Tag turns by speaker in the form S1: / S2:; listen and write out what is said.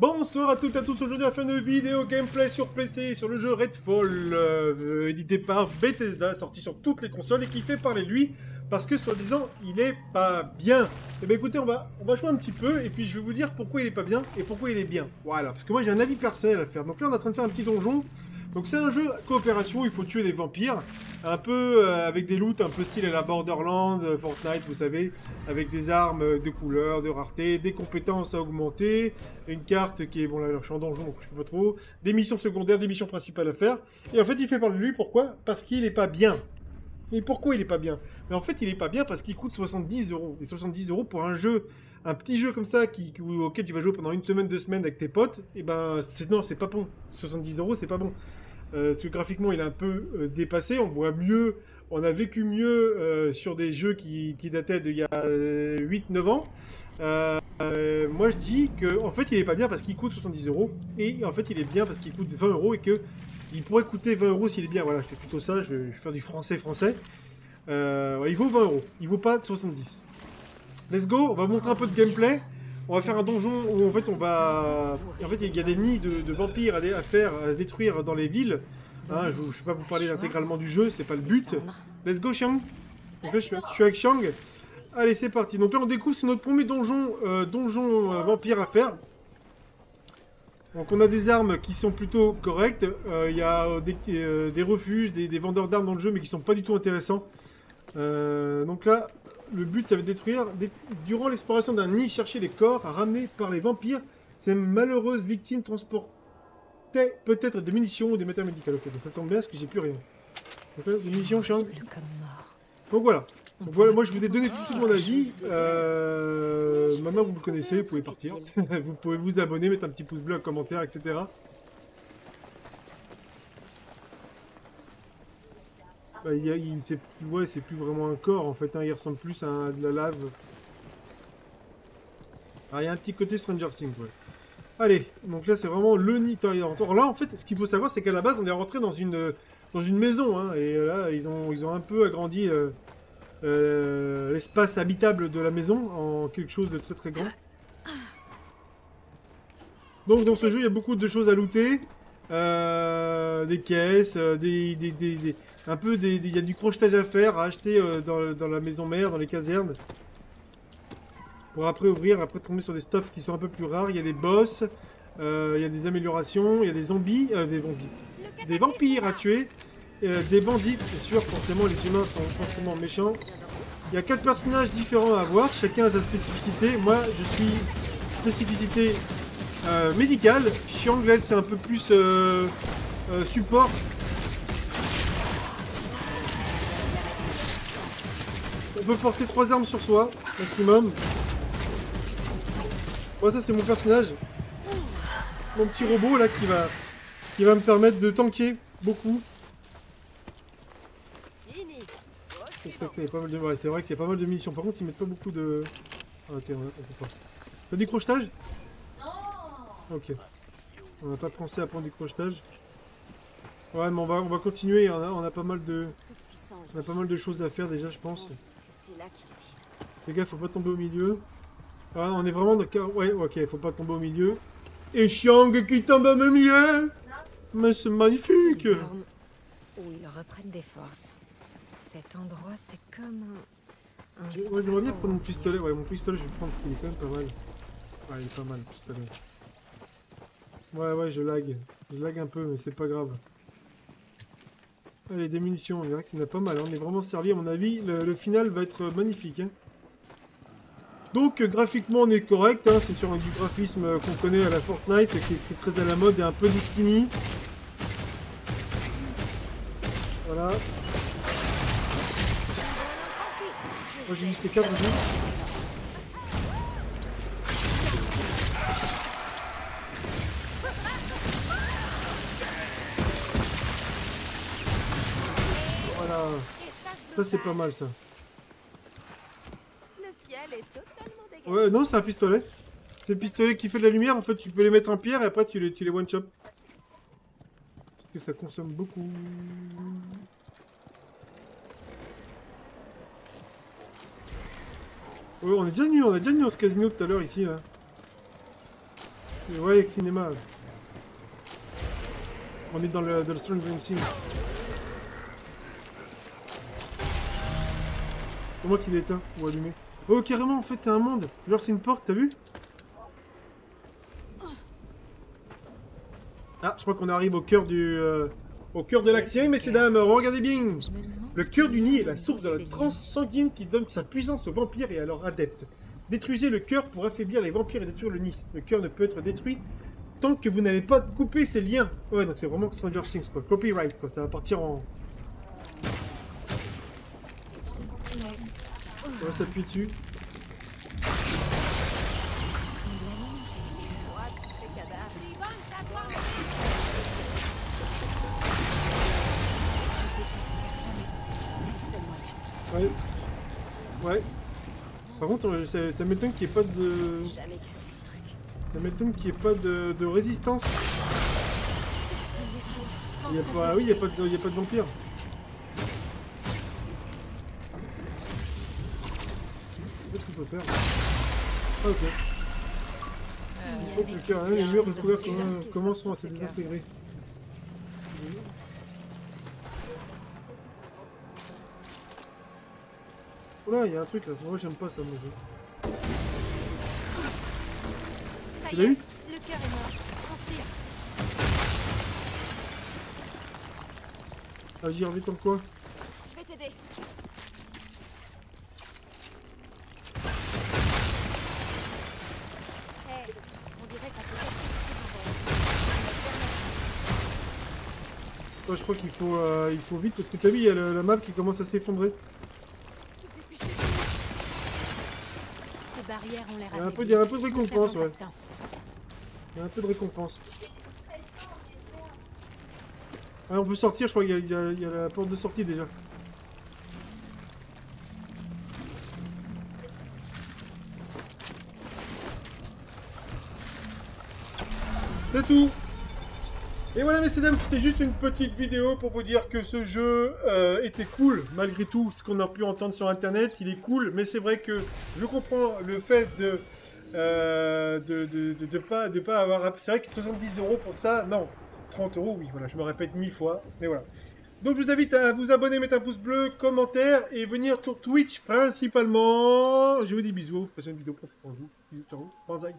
S1: Bonsoir à toutes et à tous, aujourd'hui fait une vidéo gameplay sur PC sur le jeu Redfall, euh, édité par Bethesda, sorti sur toutes les consoles et qui fait parler de lui parce que soi-disant il est pas bien. Eh bien écoutez, on va, on va jouer un petit peu et puis je vais vous dire pourquoi il est pas bien et pourquoi il est bien. Voilà, parce que moi j'ai un avis personnel à faire. Donc là on est en train de faire un petit donjon. Donc c'est un jeu coopération, il faut tuer des vampires, un peu euh, avec des loots, un peu style à la Borderlands, euh, Fortnite, vous savez, avec des armes de couleur, de rareté, des compétences à augmenter, une carte qui est, bon là je suis en donjon donc je peux pas trop, des missions secondaires, des missions principales à faire. Et en fait il fait parler de lui, pourquoi? Parce qu'il est pas bien. Mais pourquoi il est pas bien? Mais en fait, il est pas bien parce qu'il coûte 70 euros. Et 70 euros pour un jeu, un petit jeu comme ça, qui, auquel tu vas jouer pendant une semaine, deux semaines avec tes potes, et eh ben, c'est non, c'est pas bon. 70 euros, c'est pas bon. Euh, parce que graphiquement, il est un peu euh, dépassé. On voit mieux, on a vécu mieux euh, sur des jeux qui, dataient d'il y a 8-9 ans. moi, je dis que, en fait, il est pas bien parce qu'il coûte 70 euros. Et en fait, il est bien parce qu'il coûte 20 euros et que il pourrait coûter 20 euros s'il est bien. Voilà, je fais plutôt ça. Je vais, faire du français français. Euh, il vaut 20 euros. Il vaut pas 70. Let's go. On va montrer un peu de gameplay. On va faire un donjon où en fait on va. En fait, il y a des nids de, vampires à, faire, à détruire dans les villes. Hein, je, ne vais pas vous parler intégralement du jeu, c'est pas le but. Let's go, Xiang. je, suis, avec Xiang. Allez, c'est parti. Donc là, on découvre, c'est notre premier donjon, euh, donjon euh, vampire à faire. Donc on a des armes qui sont plutôt correctes. Il y a des, refuges, des, des vendeurs d'armes dans le jeu, mais qui sont pas du tout intéressants. Euh, donc là, le but, ça va détruire, durant l'exploration d'un nid, chercher les corps ramenés par les vampires. Ces malheureuses victimes transportaient peut-être des munitions ou des matériaux médicaux. Ok, ça tombe bien parce que j'ai plus rien. Donc là, des munitions, Chang. Donc voilà. Donc voilà, moi je vous ai donné tout de suite mon avis. Euh, maintenant vous me connaissez, vous pouvez partir. vous pouvez vous abonner, mettre un petit pouce bleu, un commentaire, etc. Bah, il, c'est ouais, plus vraiment un corps en fait, hein, il ressemble plus à de la lave. Ah, il y a un petit côté Stranger Things, ouais. Allez, donc là c'est vraiment le nid Alors là en fait, ce qu'il faut savoir c'est qu'à la base on est rentré dans une, dans une maison, hein, et là ils ont, ils ont un peu agrandi euh, euh, l'espace habitable de la maison en quelque chose de très très grand. Donc dans ce jeu il y a beaucoup de choses à looter. Euh, des caisses, euh, des, des, un peu des, il y a du crochetage à faire, à acheter euh, dans, la maison mère, dans les casernes. Pour après ouvrir, après tomber sur des stuffs qui sont un peu plus rares. Il y a des boss, il y a des améliorations, il y a des zombies, des zombies, des vampires à tuer, des bandits, bien sûr, forcément les humains sont forcément méchants. Il y a quatre personnages différents à avoir, chacun a sa spécificité. Moi, je suis spécificité euh, médical. Chianglel, c'est un peu plus euh, euh, support. On peut porter trois armes sur soi, maximum. Moi, ça, c'est mon personnage. Mon petit robot, là, qui va, qui va me permettre de tanker beaucoup. C'est vrai qu'il y a pas mal de munitions. Par contre, ils mettent pas beaucoup de... Ah, ok, on, peut pas. T'as du crochetage? Ok. On n'a pas pensé à prendre du crochetage. Ouais, mais on va, on va continuer. On a, pas mal de, on a pas mal de choses à faire déjà, je pense. Les gars, faut pas tomber au milieu. Ah, on est vraiment dans Ouais, ok, faut pas tomber au milieu. Et Chiang qui tombe au milieu Mais c'est magnifique
S2: ils reprennent des forces. Cet endroit, c'est comme un...
S1: un J'aimerais bien prendre mon pistolet. Ouais, mon pistolet, je vais prendre, il est quand même pas mal. Ouais, il est pas mal, le pistolet. Ouais, ouais, je lag. Je lag un peu, mais c'est pas grave. Allez, des munitions, qu'il y en a pas mal. Hein. On est vraiment servi, à mon avis. Le, final va être magnifique. Hein. Donc, graphiquement, on est correct. Hein. C'est sur du graphisme qu'on connaît à la Fortnite, qui est, très à la mode et un peu Destiny. Voilà. Moi, j'ai vu ces cartes Ça, c'est pas mal, ça. Ouais, non, c'est un pistolet. C'est le pistolet qui fait de la lumière. En fait, tu peux les mettre en pierre et après, tu les, tu les one-shot. Parce que ça consomme beaucoup. On est déjà venu, on a déjà venu dans ce casino tout à l'heure ici, là. Et ouais, avec cinéma. On est dans le, dans le Stranger Things. C'est moi qui l'ai éteint ou allumé. Oh, carrément, en fait, c'est un monde. Genre, c'est une porte, t'as vu? Ah, je crois qu'on arrive au cœur du... euh, au cœur de l'action, messieurs, dames. Regardez bien. Le cœur du nid est la source de la
S2: lui.
S1: transe sanguine qui donne sa puissance aux vampires et à leurs adeptes. Détruisez le cœur pour affaiblir les vampires et détruire le nid. Le cœur ne peut être détruit tant que vous n'avez pas coupé ses liens. Ouais, donc c'est vraiment Stranger Things, quoi. Copyright, quoi. Ça va partir en... On va s'appuyer dessus. Ouais. Par contre, euh, ça, ça m'étonne qu'il n'y ait pas de... Ça m'étonne qu'il n'y ait pas de, de résistance. Il y a pas... Oui, il n'y a, pas de- il y a pas de vampire. Qu'est-ce qu'on peut faire Ah, ok. Il faut que le cœur, hein, les murs recouverts comment- commenceront à se désintégrer. Oh là, il y a un truc là. Moi, j'aime pas ça, moi. je-
S2: Ça
S1: Tu
S2: y
S1: l'as
S2: est,
S1: eu
S2: le cœur est mort. Transpire.
S1: Agir vite en quoi
S2: Je vais t'aider. Hey, on dirait qu'on peut
S1: Ouais, je crois qu'il faut, euh, il faut vite parce que t'as vu, il y a le- la map qui commence à s'effondrer. Il y a un peu-
S2: affaiblies.
S1: il y a un peu de récompense, ouais.
S2: patin.
S1: Il y a un peu de récompense. Ah, on peut sortir, je crois qu'il y a la porte de sortie déjà. C'est tout Et voilà messieurs dames, c'était juste une petite vidéo pour vous dire que ce jeu euh, était cool, malgré tout ce qu'on a pu entendre sur internet, il est cool, mais c'est vrai que je comprends le fait de euh, de, de, pas, de pas avoir... C'est vrai que 70 euros pour ça, non. 30 euros, oui, voilà, je me répète mille fois, mais voilà. Donc je vous invite à vous abonner, mettre un pouce bleu, commentaire, et venir sur Twitch principalement. Je vous dis bisous, prochaine vidéo, pour vous. Bisous, ciao, banzai.